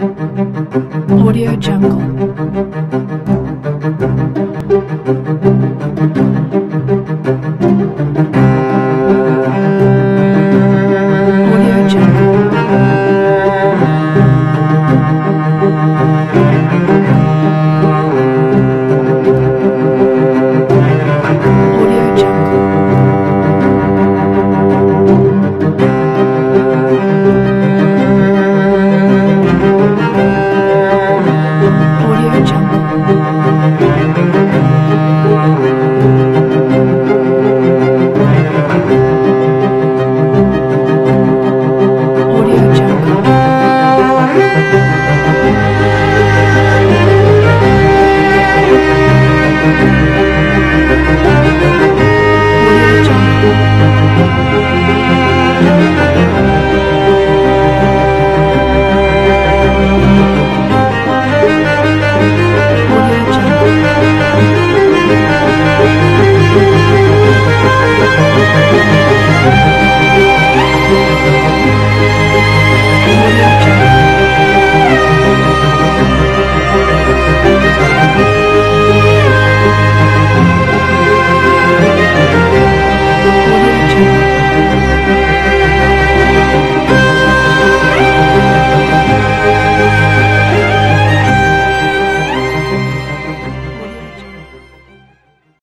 Audio Jungle. Thank